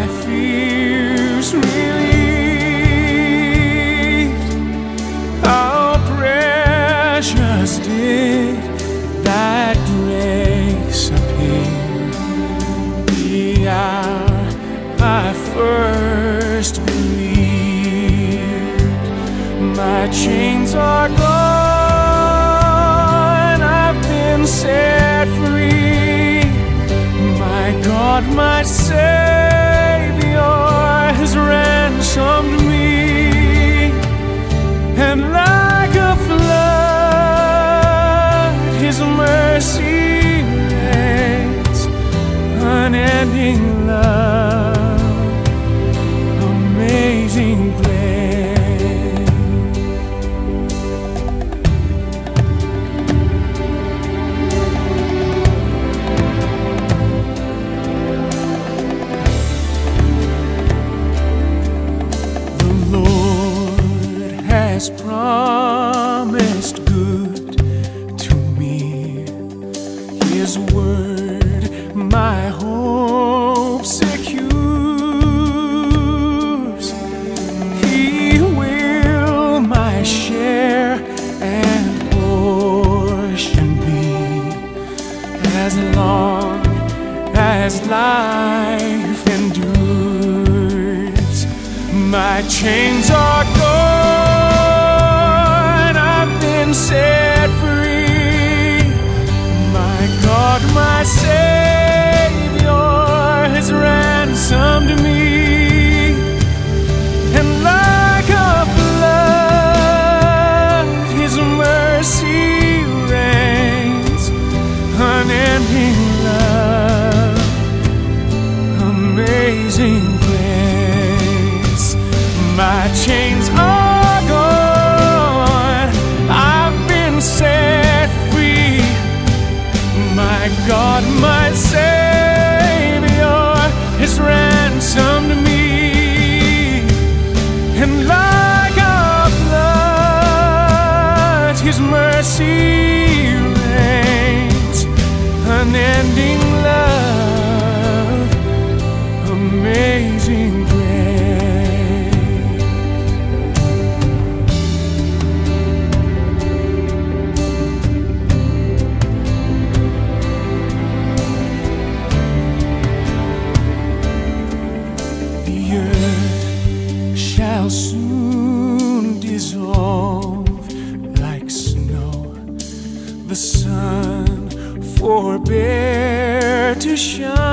my fears relieved. How precious did that grace appear the hour I first believed. My chains are gone, And like a flood, His mercy reigns, unending love, has promised good to me. His word, my hope secures. He will my share and portion be as long as life endures. My chains are gone, Been set free. My God, my Savior has ransomed me. And like a His mercy reigns, unending love, amazing grace. My chains are God, my Savior has ransomed me. And like a flood, His mercy reigns, unending to shine,